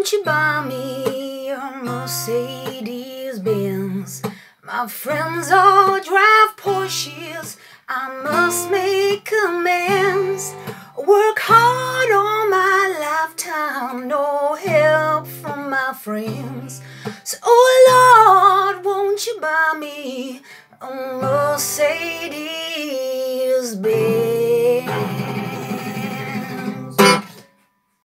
won't you buy me a Mercedes Benz? My friends all drive Porsches. I must make amends. Work hard all my lifetime, no help from my friends. So, oh Lord, won't you buy me a Mercedes